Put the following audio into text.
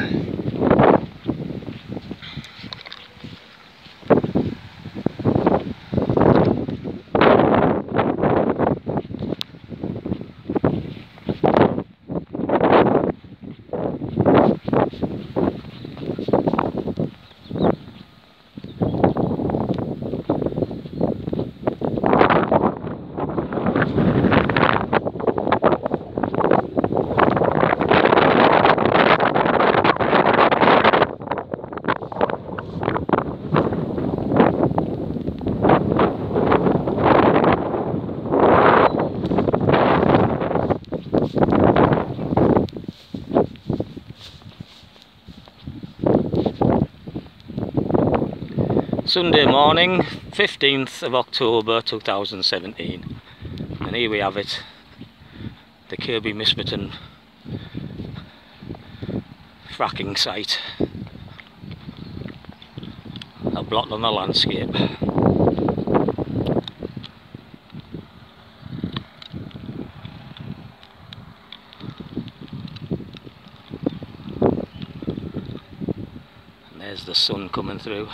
Ay. Sunday morning, 15th of October 2017 and here we have it, the Kirby Misperton fracking site a blot on the landscape. And there's the sun coming through.